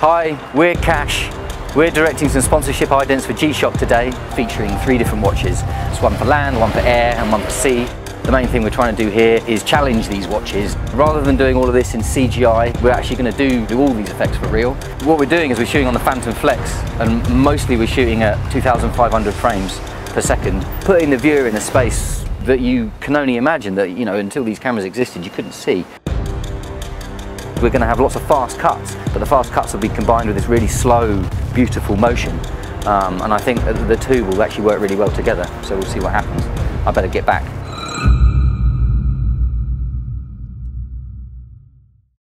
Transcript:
Hi, we're Cash. We're directing some sponsorship idents for G-Shock today, featuring three different watches. It's one for land, one for air, and one for sea. The main thing we're trying to do here is challenge these watches. Rather than doing all of this in CGI, we're actually going to do, do all these effects for real. What we're doing is we're shooting on the Phantom Flex, and mostly we're shooting at 2,500 frames per second, putting the viewer in a space that you can only imagine that, you know, until these cameras existed, you couldn't see. We're going to have lots of fast cuts, but the fast cuts will be combined with this really slow, beautiful motion. Um, and I think the two will actually work really well together, so we'll see what happens. I better get back.